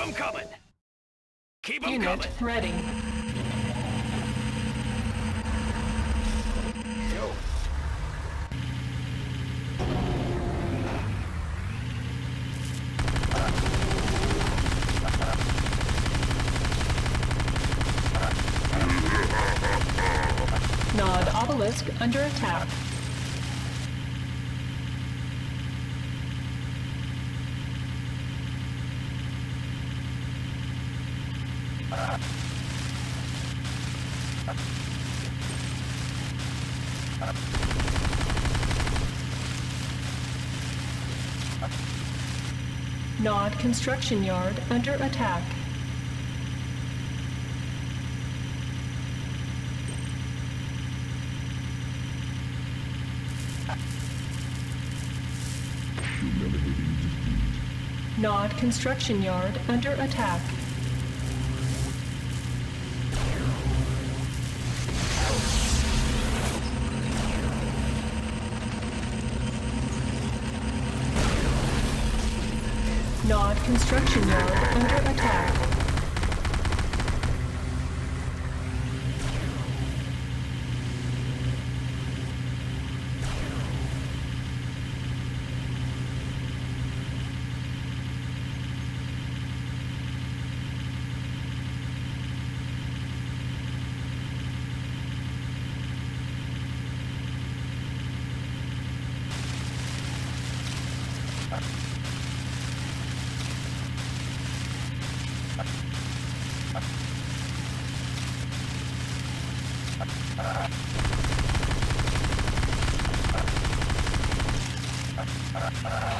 Keep 'em coming. Keep 'em Unit coming. ready. Yo. Nod obelisk under attack. Nod construction yard under attack. Nod construction yard under attack. Nod construction yard under attack. Shut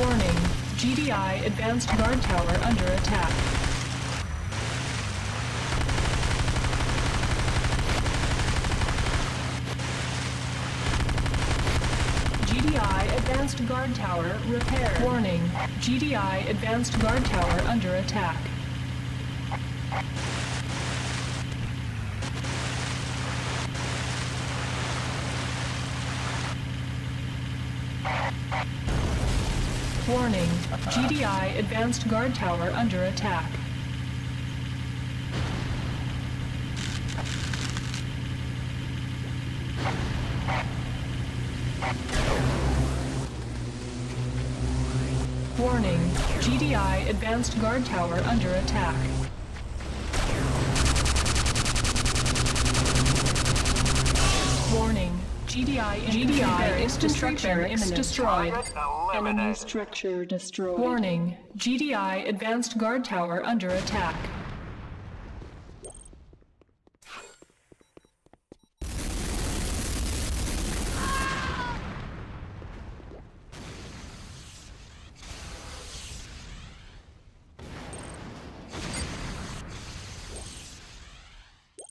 Warning. GDI advanced guard tower under attack. GDI advanced guard tower repaired. Warning. GDI advanced guard tower under attack. Warning, GDI advanced guard tower under attack. Warning, GDI advanced guard tower under attack. Warning, GDI GDI infantry barracks destroyed. Enemy structure destroyed. Warning, GDI advanced guard tower under attack.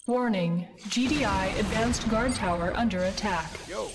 Warning, GDI advanced guard tower under attack. Yo,